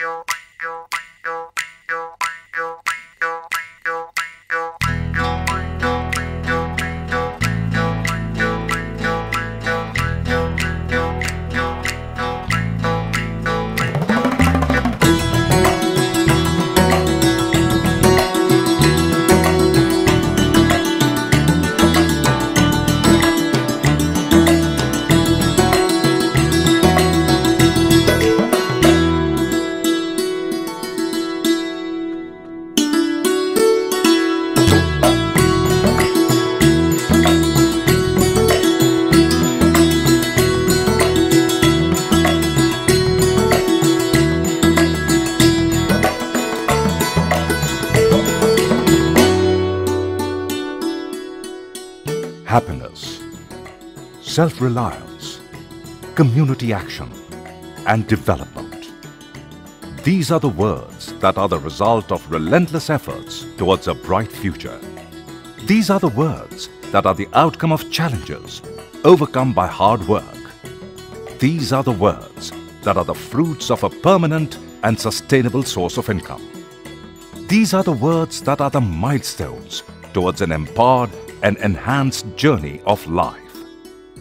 よ。Self reliance, community action, and development. These are the words that are the result of relentless efforts towards a bright future. These are the words that are the outcome of challenges overcome by hard work. These are the words that are the fruits of a permanent and sustainable source of income. These are the words that are the milestones towards an empowered and enhanced journey of life.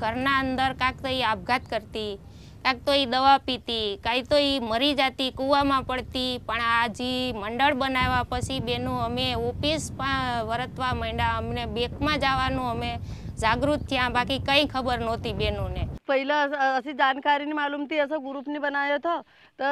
ઘરના અંદર કાંક તો એ આપઘાત કરતી કાંક તો એ દવા પીતી કાંઈ તો એ મરી જાતી કૂવામાં પડતી પણ આ જે મંડળ બનાવ્યા પછી બેનું અમે ઓફિસ વરતવા માંડ્યા અમને બેંકમાં જવાનું અમે જાગૃત થયા બાકી કંઈ ખબર નહોતી બેનુંને पहिलं असं- अशी जानकारी नाही मालूम थी असं ग्रुपने बनाया था तो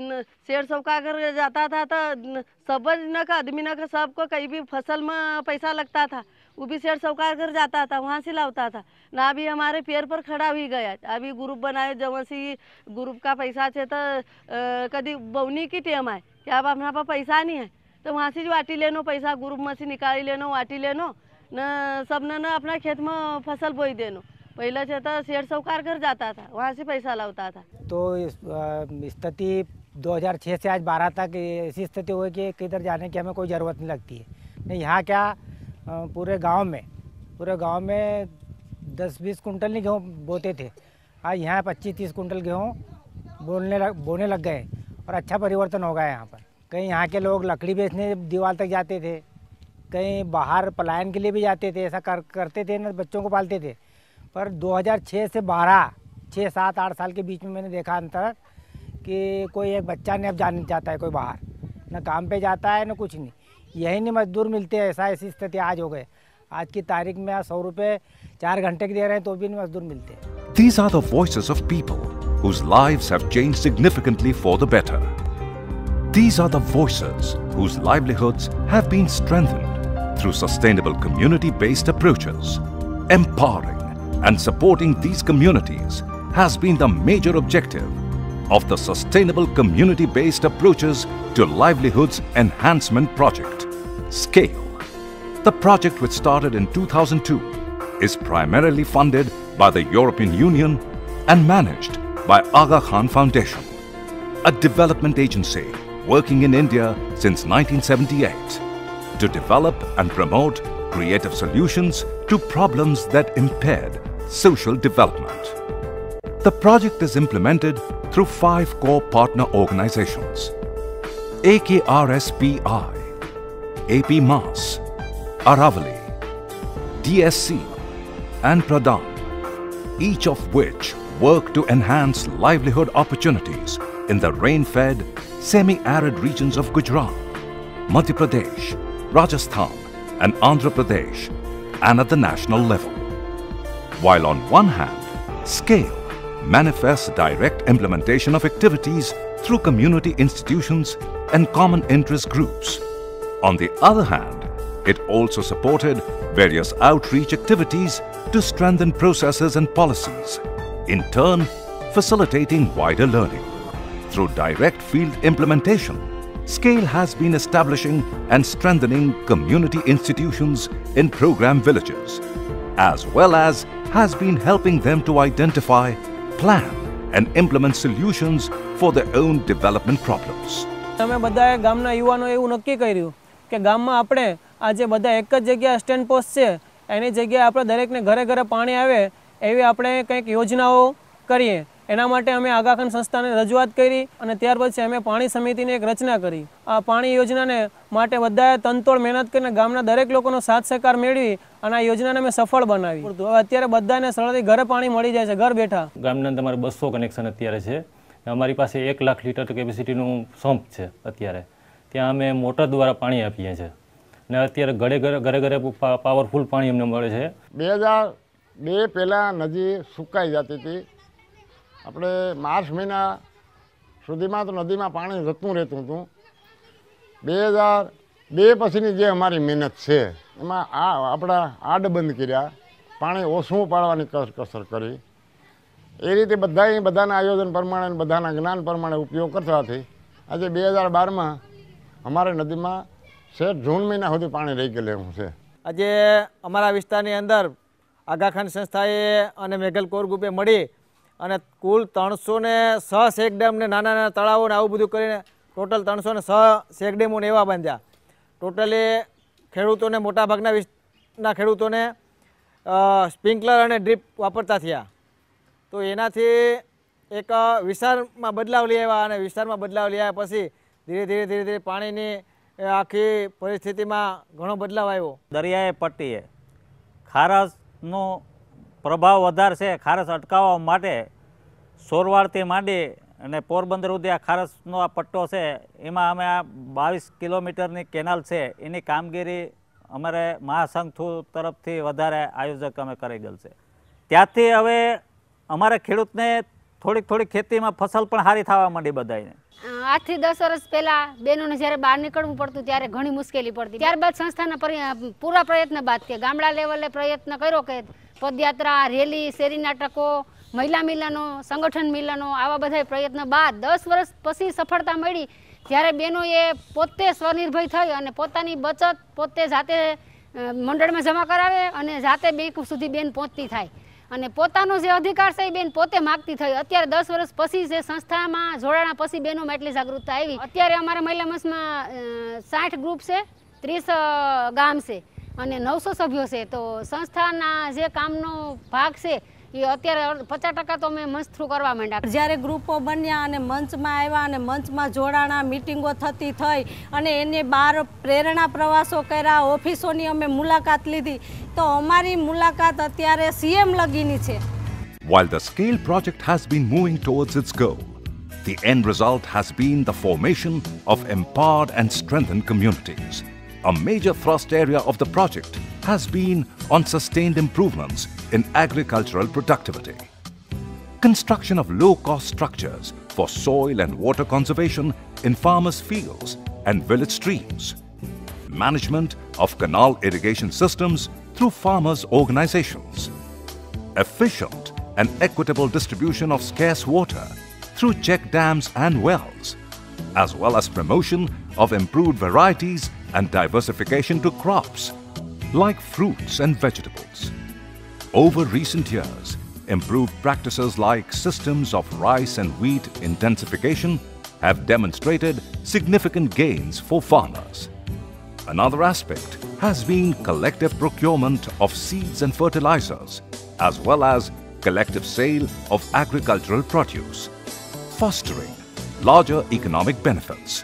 न- शेर सबका अगर जाता था तो न- सब न का आदमी न का सबको कहीं भी फसल में पैसा लगता था वो भी शेर सबका घर जाता था, वहाँ से लाता था। ना अभी हमारे पैर पर खड़ा भी गया। अभी ग्रुप बनाए जब से ग्रुप का पैसा छे तो कभी बवनी की टेम है कि अब अपना पास पैसा नहीं है? तो वहाँ से वाटी लेनो, पैसा ग्रुप में से निकाली लेनो वाटी लेनो, न सबने न अपना खेत में फ़सल बोई देनो। पहले से तो शेर सौकार घर जाता था, वहाँ से पैसा लाता था। तो स्थिति 2006 से आज 12 तक ऐसी स्थिति हुई कि किधर जाने की हमें कोई ज़रूरत नहीं लगती है। नहीं, यहाँ क्या पूरे गाँव में, पूरे गाँव में 10-20 कुंटल नहीं गेहूँ बोते थे। आज यहाँ 25-30 कुंटल गेहूँ बोलने लग, बोने लग गए और अच्छा परिवर्तन हो गया यहाँ पर। कहीं यहाँ के लोग लकड़ी बेचने दीवार तक जाते थे, कहीं बाहर पलायन के लिए भी जाते थे, ऐसा कर, करते थे ना, बच्चों को पालते थे। पर 2006 से 12 छः सात, आठ साल के बीच में मैंने देखा अंतर कि कोई एक बच्चा नहीं अब जाने, जाता है कोई बाहर। न काम पे जाता है, न कुछ नहीं। यही नहीं मजदूर मिलते हैं ऐसा ऐसी स्थिति आज हो गए आज की तारीख में सौ रुपये चार घंटे के दे रहे हैं तो भी नहीं मजदूर मिलते These are the voices of people whose lives have changed significantly for the better. These are the voices whose livelihoods have been strengthened through sustainable community based approaches. Empowering and supporting these communities has been the major objective of the Sustainable Community Based Approaches to Livelihoods Enhancement Project, SCALE. The project, which started in 2002, is primarily funded by the European Union and managed by Aga Khan Foundation, a development agency working in India since 1978 to develop and promote creative solutions to problems that impaired social development. The project is implemented through five core partner organizations AKRSPI, AP MAS, Aravali, DSC, and PRADAN, each of which work to enhance livelihood opportunities in the rain-fed, semi-arid regions of Gujarat, Madhya Pradesh, Rajasthan, and Andhra Pradesh, and at the national level. While on one hand, SCALE manifests direct implementation of activities through community institutions and common interest groups. On the other hand, it also supported various outreach activities to strengthen processes and policies, in turn, facilitating wider learning. Through direct field implementation, SCALE has been establishing and strengthening community institutions in program villages, as well as has been helping them to identify, plan, and implement solutions for their own development problems. અમે બધાએ ગામના યુવાનો એવું નક્કી કર્યું કે ગામમાં આપણે આજે બધા એક જ જગ્યા સ્ટેન્ડ પોસ્ટ છે એની જગ્યાએ આપણે દરેકને ઘરે ઘરે પાણી આવે એવી આપણે કંઈક યોજનાઓ કરીએ એના માટે અમે આગાખાન સંસ્થાને રજૂઆત કરી અને ત્યાર પછી અમે પાણી સમિતિની એક રચના કરી. આ પાણી યોજનાને માટે બધાએ તનતોડ મહેનત કરીને ગામના દરેક લોકોનો સાથ સહકાર મેળવી અને આ યોજનાને અમે સફળ બનાવી. હવે અત્યારે બધાને સરળથી ઘરે પાણી મળી જાય છે ઘર બેઠા. ગામના અંદર બસો કનેક્શન અત્યારે છે. અમારી પાસે એક લાખ લીટર કેપેસિટીનું સંપ છે અત્યારે. ત્યાં અમે મોટર દ્વારા પાણી આપીએ છીએ. ને અત્યારે ઘરે ઘરે ઘરે ઘરે પાવરફુલ પાણી અમને મળે છે. બે હજાર બે પહેલાં નદી સુકાઈ જતી હતી. આપણે માર્ચ મહિના સુધીમાં તો નદીમાં પાણી જતું રહેતું હતું. બે હજાર બે પછીની જે અમારી મહેનત છે, એમાં આ આપણા આડ બંધ કર્યા, પાણી ઓછું પાડવાની કસ, કસર કરી. એ રીતે બધાએ બધાના આયોજન પ્રમાણે બધાના જ્ઞાન પ્રમાણે ઉપયોગ કરતાથી આજે બે હજાર બારમાં અમારે નદીમાં શેઠ જૂન મહિના સુધી પાણી રહી ગયેલું છે. આજે અમારા વિસ્તારની અંદર આગાખાન સંસ્થાએ અને મેઘલ કોર ગ્રુપે મળી અને કુલ ત્રણસો ને છ શેક ડેમ ને નાના નાના તળાવો ને આવું બધું કરીને ટોટલ ત્રણસો ને છ શેક ડેમો ને એવા બાંધ્યા ટોટલી ખેડૂતોને મોટાભાગના વિસ્તારના ખેડૂતોને સ્પ્રિંકલર અને ડ્રીપ વાપરતા થયા તો એનાથી એક વિસ્તારમાં બદલાવ લઈ આવ્યા અને વિસ્તારમાં બદલાવ લઈ આવ્યા પછી ધીરે ધીરે ધીરે ધીરે પાણીની એ આખી પરિસ્થિતિમાં ઘણો બદલાવ આવ્યો દરિયાઈ પટ્ટીએ ખારસનો પ્રભાવ વધારે છે ખારસ અટકાવવા માટે સોરવાડથી માંડી અને પોરબંદર સુધી આ ખારસનો આ પટ્ટો છે એમાં અમે આ બાવીસ કિલોમીટરની કેનાલ છે એની કામગીરી અમારે મહાસંઘ થ્રુ તરફથી વધારે આયોજક અમે કરી ગયેલ છે ત્યાંથી હવે અમારા ખેડૂતને થોડીક થોડીક ખેતીમાં ફસલ પણ સારી થવા માંડી બધાને આઠથી દસ વર્ષ પહેલા બહેનોને જ્યારે બહાર નીકળવું પડતું ત્યારે ઘણી મુશ્કેલી પડતી ત્યારબાદ સંસ્થાના પરી- પૂરા પ્રયત્ન બાદ કે ગામડા લેવલે પ્રયત્ન કર્યો કે પદયાત્રા, રેલી, શેરી નાટકો, મહિલા મિલનો, સંગઠન મિલનો, આવા બધા પ્રયત્ન બાદ દસ વર્ષ પછી સફળતા મળી. જ્યારે બહેનોએ પોતે સ્વનિર્ભય થઈ અને પોતાની બચત પોતે જાતે મંડળમાં જમા કરાવે અને જાતે બેંક સુધી બેન પહોંચતી થાય. અને પોતાનો જે અધિકાર છે એ બેન પોતે માગતી થઈ. અત્યારે દસ વર્ષ પછી જે સંસ્થામાં જોડાણા પછી બહેનોમાં એટલી જાગૃતતા આવી. અત્યારે અમારા મહિલા મંચમાં સાઠ ગ્રુપ છે, ત્રીસ ગામ છે. અને નવસો સભ્યો છે. તો સંસ્થાના જે કામનો ભાગ છે એ અત્યારે પચાસ ટકા તો અમે મંચ થ્રુ કરવા માંડ્યા. જ્યારે ગ્રુપો બન્યા અને મંચમાં આવ્યા અને મંચમાં જોડાણા મિટિંગો થતી થઈ અને એને બહાર પ્રેરણા પ્રવાસો કર્યા ઓફિસોની અમે મુલાકાત લીધી. તો અમારી મુલાકાત અત્યારે સીએમ લગીની છે. While the scale project has been moving towards its goal, the end result has been the formation of empowered and strengthened communities. A major thrust area of the project has been on sustained improvements in agricultural productivity. Construction of low cost structures for soil and water conservation in farmers' fields and village streams. Management of canal irrigation systems through farmers' organizations efficient and equitable distribution of scarce water through check dams and wells, as well as promotion of improved varieties and diversification to crops like fruits and vegetables. Over recent years, improved practices like systems of rice and wheat intensification have demonstrated significant gains for farmers. Another aspect has been collective procurement of seeds and fertilizers, as well as collective sale of agricultural produce, fostering larger economic benefits.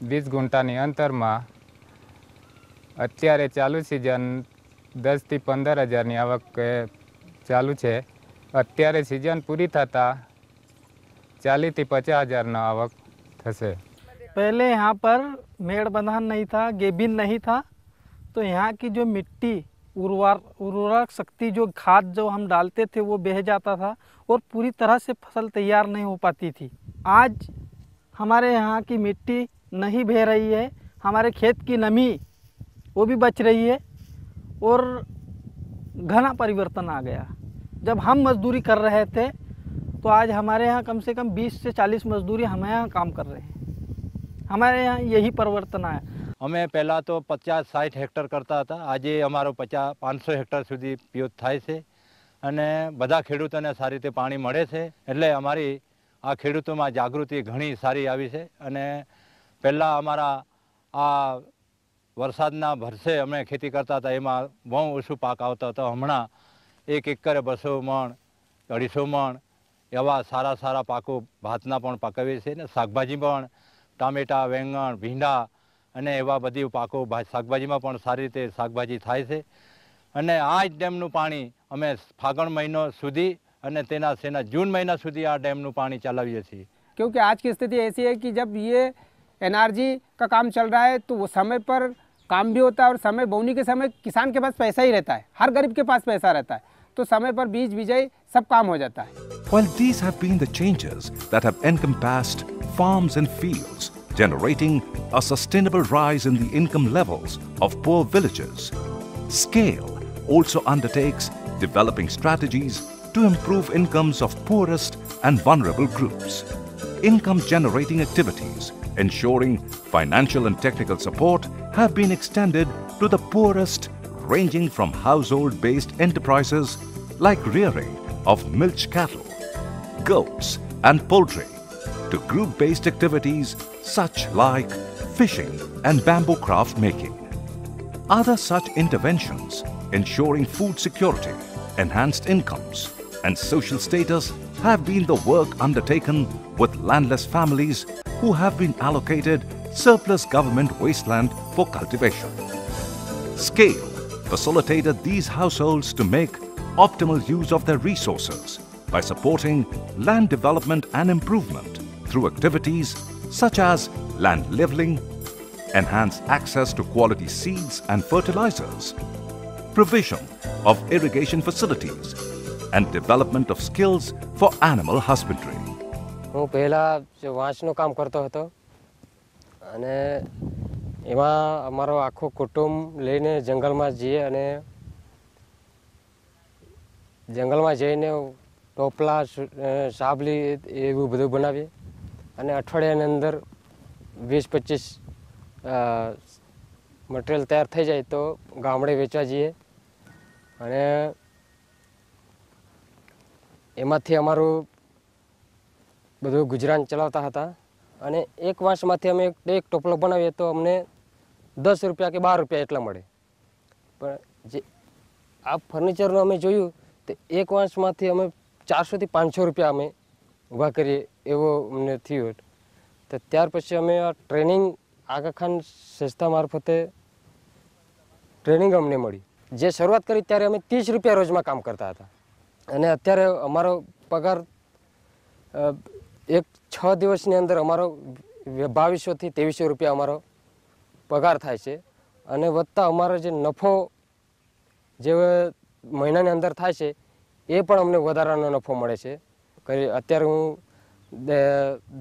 વીસ ગુંઠાની અંતરમાં અત્યારે ચાલુ season દસથી પંદર હજારની આવક એ ચાલુ છે અત્યારે સિઝન પૂરી થતાં ચાલીસથી પચાસ હજારનો આવક થશે पहले यहाँ पर मेड़ बंधान नहीं था गेबिन नहीं था तो यहाँ की जो मिट्टी उर्वर उर्वरक शक्ति जो खाद जो हम डालते थे वो बह जाता था और पूरी तरह से फसल तैयार नहीं हो पाती थी आज हमारे यहाँ की मिट्टी नहीं बह रही है हमारे खेत की नमी वो भी बच रही है और घना परिवर्तन आ गया जब हम मजदूरी कर रहे थे तो आज हमारे यहाँ कम से कम 20 से 40 मजदूरी हमारे यहाँ काम कर रहे हैं हमारे यहाँ यही परिवर्तन आया અમે પહેલાં તો પચાસ સાઠ હેક્ટર કરતા હતા આજે અમારો પચાસ પાંચસો હેક્ટર સુધી પિયોત થાય છે અને બધા ખેડૂતોને સારી રીતે પાણી મળે છે એટલે અમારી આ ખેડૂતોમાં જાગૃતિ ઘણી સારી આવી છે અને પહેલાં અમારા આ વરસાદના ભરસે અમે ખેતી કરતા હતા એમાં બહુ ઓછું પાક આવતો હતો હમણાં એક એકરે બસો મણ અઢીસો મણ એવા સારા સારા પાકો ભાતના પણ પકાવીએ છીએ ને શાકભાજી પણ ટામેટાં વેંગણ ભીંડા અને એવા બધી પાકો શાકભાજીમાં પણ સારી રીતે શાકભાજી થાય છે અને આ જ ડેમનું પાણી અમે ફાગણ મહિનો સુધી અને તેના સેના જૂન મહિના સુધી આ ડેમનું પાણી ચલાવીએ છીએ ક્યોંકि આજ કી સ્થિતિ એસી હૈ કે જબ યે एनआरजी का काम चल रहा है तो वो समय पर काम भी होता है और समय बोनी के समय किसान के पास पैसा ही रहता है हर गरीब के पास पैसा रहता है तो समय पर बीज बिजाई सब काम हो जाता है While these have been the changes that have encompassed farms and fields, generating a sustainable rise in the income levels of poor villages, SCALE also undertakes developing strategies to improve incomes of poorest and vulnerable groups. Income generating activities ensuring financial and technical support have been extended to the poorest, ranging from household based enterprises like rearing of milch cattle, goats, and poultry, to group based activities such like fishing and bamboo craft making. Other such interventions ensuring food security, enhanced incomes, and social status have been the work undertaken with landless families who have been allocated surplus government wasteland for cultivation. Scale facilitated these households to make optimal use of their resources by supporting land development and improvement through activities such as land leveling, enhanced access to quality seeds and fertilizers, provision of irrigation facilities, and development of skills for animal husbandry. હું પહેલાં વાંસનું કામ કરતો હતો અને એમાં અમારો આખો કુટુંબ લઈને જંગલમાં જઈએ અને જંગલમાં જઈને ટોપલા સાબલી એવું બધું બનાવીએ અને અઠવાડિયાની અંદર વીસ પચીસ મટીરિયલ તૈયાર થઈ જાય તો ગામડે વેચવા જઈએ. અને એમાંથી અમારું બધું ગુજરાન ચલાવતા હતા અને એક વાંસમાંથી અમે એક એક ટોપલો બનાવીએ તો અમને દસ રૂપિયા કે બાર રૂપિયા એટલા મળે પણ જે આ ફર્નિચરનું અમે જોયું તો એક વાંસમાંથી અમે ચારસોથી પાંચસો રૂપિયા અમે ઊભા કરીએ એવો અમને થયું તો ત્યાર પછી અમે આ ટ્રેનિંગ આગા ખાન સંસ્થા મારફતે ટ્રેનિંગ અમને મળી જે શરૂઆત કરી ત્યારે અમે ત્રીસ રૂપિયા રોજમાં કામ કરતા હતા અને અત્યારે અમારો પગાર અ, એક છ દિવસની અંદર અમારો બાવીસોથી ત્રેવીસો રૂપિયા અમારો પગાર થાય છે. અને વધતા અમારો જે નફો જે મહિનાની અંદર થાય છે, એ પણ અમને વધારાનો નફો મળે છે. કરી અત્યારે હું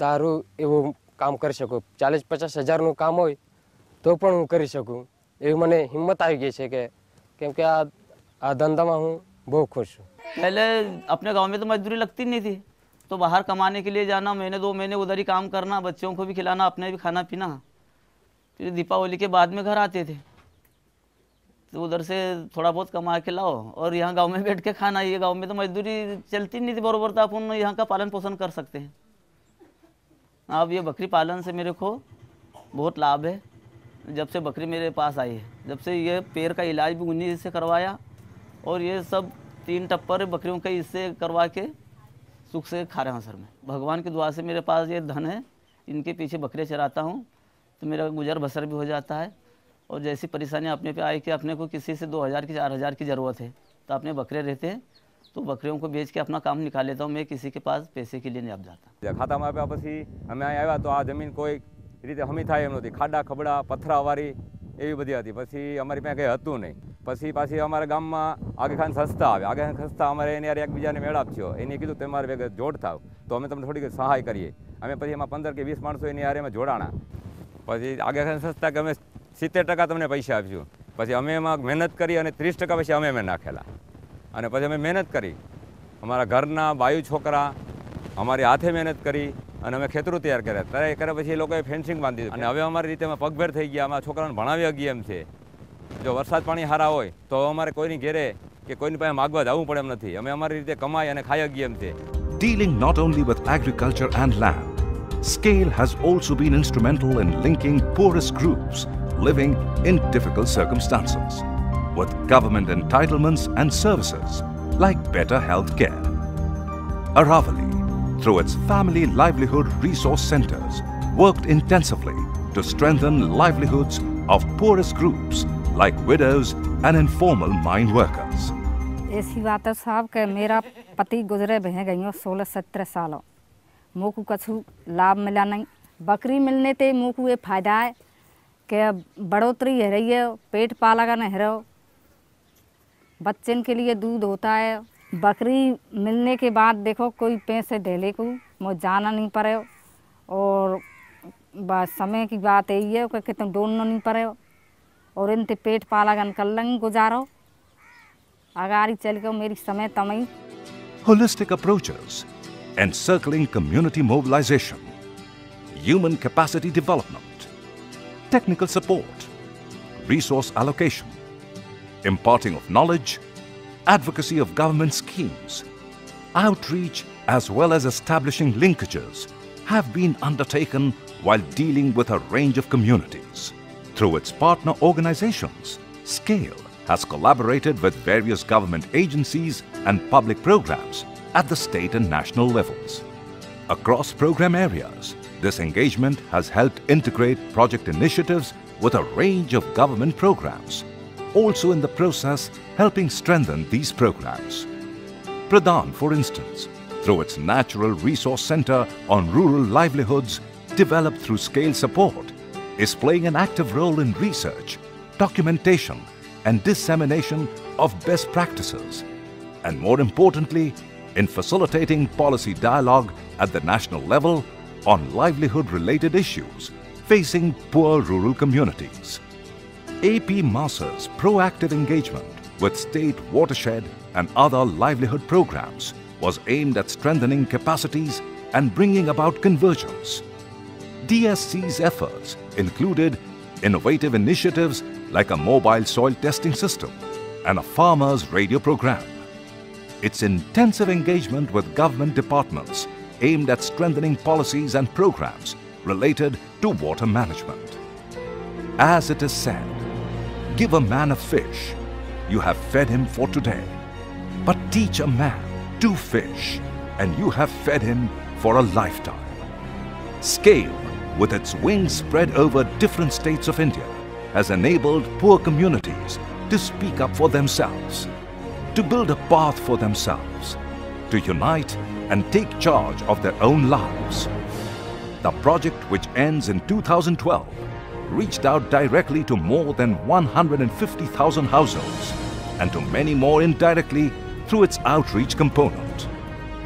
દારૂ એવું કામ કરી શકું. ચાલીસ પચાસ હજારનું કામ હોય તો પણ હું કરી શકું. એવી મને હિંમત આવી ગઈ છે કે, કેમ કે આ આ ધંધામાં હું બહુ ખુશ છું. એટલે આપણે ગામે તો મજૂરી લગતી જ નહીં तो बाहर कमाने के लिए जाना, महीने दो महीने उधर ही काम करना बच्चों को भी खिलाना, अपने भी खाना पीना। फिर दीपावली के बाद में घर आते थे। तो उधर से थोड़ा बहुत कमा के लाओ और यहाँ गाँव में बैठ के खाना, ये गाँव में तो मजदूरी चलती नहीं थी बरोबर तो अपन यहाँ का पालन पोषण कर सकते हैं। अब ये बकरी पालन से मेरे को बहुत लाभ है। जब से बकरी मेरे पास आई है, जब से ये पैर का इलाज भी उन्हीं से करवाया और ये सब तीन टप्पर बकरियों का इससे करवा के सुख से खा रहे हैं सर मैं भगवान की दुआ से मेरे पास ये धन है इनके पीछे बकरे चराता हूँ तो मेरा गुजर बसर भी हो जाता है और जैसी परेशानी अपने पे आई कि अपने को किसी से दो हज़ार की चार हज़ार की ज़रूरत है तो अपने बकरे रहते हैं तो बकरियों को बेच के अपना काम निकाल लेता हूँ मैं किसी के पास पैसे के लिए नहीं अब जाता ખાતામાં આપ્યા પછી અમે અહીં આવ્યા તો આ જમીન કોઈ રીતે હમી થાય એમ નહોતી ખાડા ખબડા પથરાવાળી એવી બધી હતી પછી અમારી પાસે કંઈ હતું નહીં પછી પાછી અમારા ગામમાં આગેખાન સંસ્થા આવે. આગેખાન સંસ્થા અમારે એની યાર એકબીજાને મેળાપ થયો. એને કીધું તમારે ભેગા જોડ થાવ. તો અમે તમને થોડીક સહાય કરીએ. અમે પછી એમાં પંદર કે વીસ માણસો એની હારે અમે જોડાણા. પછી આગેખાન સંસ્થા કે અમે સિત્તેર ટકા તમને પૈસા આપીશું. પછી અમે એમાં મહેનત કરી અને ત્રીસ ટકા પછી અમે અમે નાખેલા. અને પછી અમે મહેનત કરી. અમારા ઘરના બાયુ છોકરા અમારી હાથે મહેનત કરી અને અમે ખેતરો તૈયાર કર્યા. ત્યારે કર્યા પછી એ લોકોએ ફેન્સિંગ બાંધી અને હવે અમારી રીતે અમે પગભેર થઈ ગયા. અમારા છોકરાઓને ભણાવી શકીએ એમ છે. જો વરસાદ પાણી સારા હોય તો અમારે કોઈની ઘેરે કે કોઈની પાસે માગવા જવું પડે એમ નથી અમે અમારી રીતે કમાઈ અને ખાઈ શકીએ એમ છે Dealing not only with agriculture and land, scale has also been instrumental in linking poorest groups living in difficult circumstances with government entitlements and services like better health care. Aravali, through its family livelihood resource centers, worked intensively to strengthen livelihoods of poorest groups like widows and informal mine workers. ऐसी बात है साहब कि मेरा पति गुजरे बह गई हो सोलह सत्रह सालों। मोकू कछु लाभ मिला नहीं। बकरी मिलने ते मोकू ये फ़ायदा है कि बढ़ोतरी है रही है, पेट पाला का नहीं रहो बच्चन के लिए दूध होता है। बकरी मिलने के बाद देखो कोई पैसे देले को, मुझे जाना नहीं पड़े। और बस समय की बात यही है कि कितने डोलना नहीं पड़े। और इनते पेट पाला गन कर लेंगे गुजारो अगारी चल के मेरी समय तमई Holistic approaches, encircling community mobilization, human capacity development, technical support, resource allocation, imparting of knowledge, advocacy of government schemes, outreach, as well as establishing linkages have been undertaken while dealing with a range of communities. Through its partner organizations, SCALE has collaborated with various government agencies and public programs at the state and national levels. Across program areas, this engagement has helped integrate project initiatives with a range of government programs, also in the process helping strengthen these programs. PRADAN, for instance, through its Natural Resource Center on Rural Livelihoods, developed through scale support, is playing an active role in research, documentation, and dissemination of best practices, and more importantly, in facilitating policy dialogue at the national level on livelihood related issues facing poor rural communities. AP MAS's proactive engagement with state watershed and other livelihood programs was aimed at strengthening capacities and bringing about convergence. DSC's efforts included innovative initiatives like a mobile soil testing system and a farmer's radio program. Its intensive engagement with government departments aimed at strengthening policies and programs related to water management. As it is said, give a man a fish, you have fed him for today. But teach a man to fish, and you have fed him for a lifetime. Scale, with its wings spread over different states of India, has enabled poor communities to speak up for themselves, to build a path for themselves, to unite and take charge of their own lives. The project, which ends in 2012, reached out directly to more than 150,000 households and to many more indirectly through its outreach component.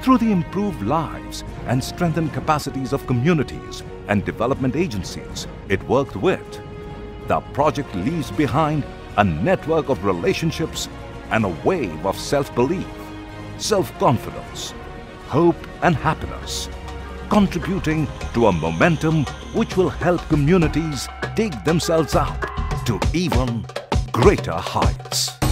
Through the improved lives and strengthened capacities of communities and development agencies it worked with, the project leaves behind a network of relationships and a wave of self-belief, self-confidence, hope and happiness, contributing to a momentum which will help communities dig themselves up to even greater heights.